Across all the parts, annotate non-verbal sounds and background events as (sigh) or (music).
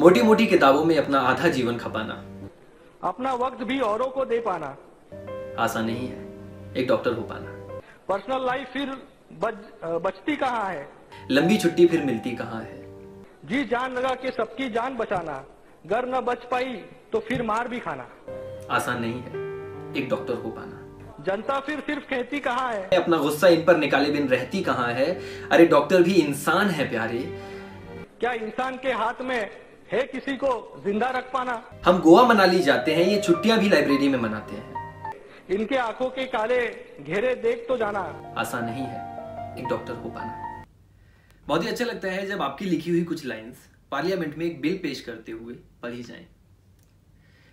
मोटी मोटी किताबों में अपना आधा जीवन खपाना। अपना वक्त भी औरों को दे पाना। आसान नहीं है एक डॉक्टर हो पाना। पर्सनल लाइफ फिर बच, बचती कहाँ है? लंबी छुट्टी फिर मिलती कहाँ है? जी जान लगा के सबकी जान बचाना। घर न बच पाई तो फिर मार भी खाना। आसान नहीं है एक डॉक्टर हो पाना। जनता फिर सिर्फ़ कहती कहाँ है? अपना गुस्सा इन पर निकाले बिन रहती कहाँ है? अरे डॉक्टर भी इंसान है प्यारे। क्या इंसान के हाथ में है किसी को ज़िंदा रख पाना। हम गोवा मनाली जाते हैं ये छुट्टियाँ भी लाइब्रेरी में मनाते हैं। इनके आँखों के काले घेरे देख तो जाना। आसान नहीं है एक डॉक्टर हो पाना। बहुत ही अच्छा लगता है जब आपकी लिखी हुई कुछ लाइंस पार्लियामेंट में एक बिल पेश करते हुए पढ़ी जाएँ।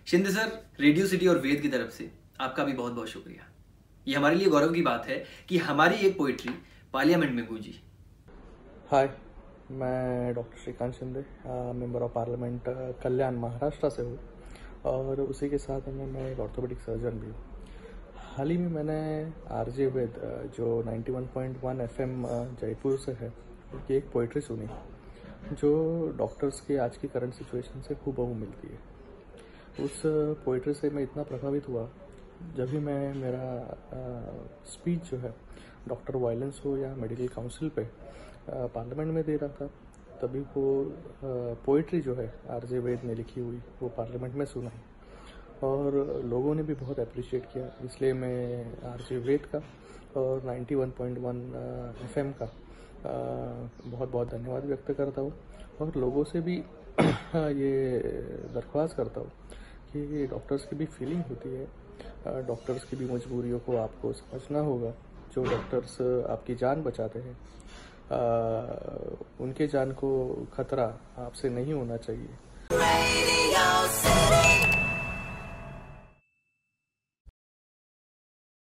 शिंदे सर रेडियो सिटी और वेद की तरफ़ से आपका भी बहुत बहुत शुक्रिया। ये हमारे लिए गौरव की बात है कि हमारी एक पोइट्री पार्लियामेंट में गूंजी। हाय। मैं doctor Shrikant Shinde member of parliament Kalyan Maharashtra से हूँ और उसी के साथ में मैं एक ऑर्थोपेडिक सर्जन भी हूँ। हाल ही में मैंने आर जे वेद जो 91.1 एफएम जयपुर से है, उनकी एक पोइट्री सुनी, जो डॉक्टर्स की आज की करंट सिचुएशन से खूब मिलती है। उस पोइट्री से मैं इतना प्रभावित हुआ, जब भी मैं मेरा स्पीच जो है डॉक्टर वायलेंस हो या मेडिकल काउंसिल पे पार्लियामेंट में दे रहा था, तभी वो पोइट्री जो है आर जे वेद ने लिखी हुई, वो पार्लियामेंट में सुनाई। और लोगों ने भी बहुत अप्रिशिएट किया, इसलिए मैं आर जे वेद का और 91.1 एफएम का बहुत बहुत धन्यवाद व्यक्त करता हूँ। और लोगों से भी, (clears throat) ये दरख्वास्त करता हूँ कि डॉक्टर्स की भी फीलिंग होती है डॉक्टर्स की भी मजबूरियों को आपको समझना होगा, जो डॉक्टर्स आपकी जान बचाते हैं। उनके जान को खतरा आपसे नहीं होना चाहिए।